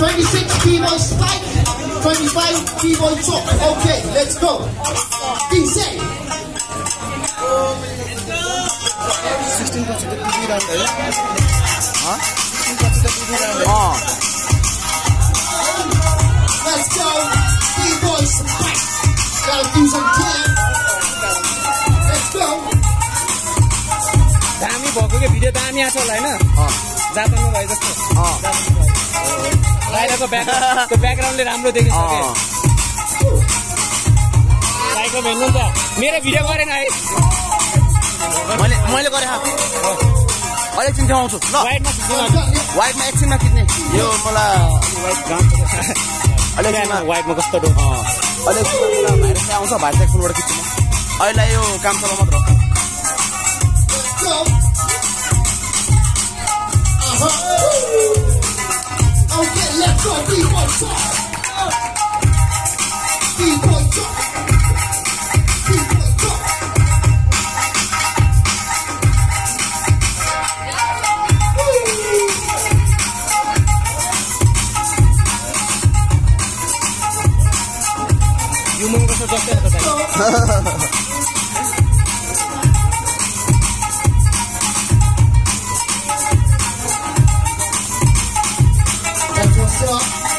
26 B-boy Spike, 25 B-boy Chop. Okay, let's go. DJ. Sixteen पछि त TV round है sixteen पछि त टिभी राउन्ड है Let's go. B-boy Spike. Gotta do some time. Let's go. दामी भएको क्या भिडियो दामी आएको छ होला होइन जापानमा भए जस्तो बाहिरको ब्याक त्यो ब्याकग्राउन्डले राम्रो देखिन्छ साइकल हेर्नु त मेरो भिडियो गरेन है मैले मैले गरेँ अहिले एकछिन त्यहाँ आउँछु ल वाइटमा खिच्नु वाइटमा एकछिनमा खिच्ने यो मलाई अहिले न वाइटमा कस्तो डो एकछिनमा भाइरस आउँछ भाइ चाहिँ एकछिनबाट खिच्छु म अहिले यो काम चलाउ मात्र get left on B-boy Choke. Up.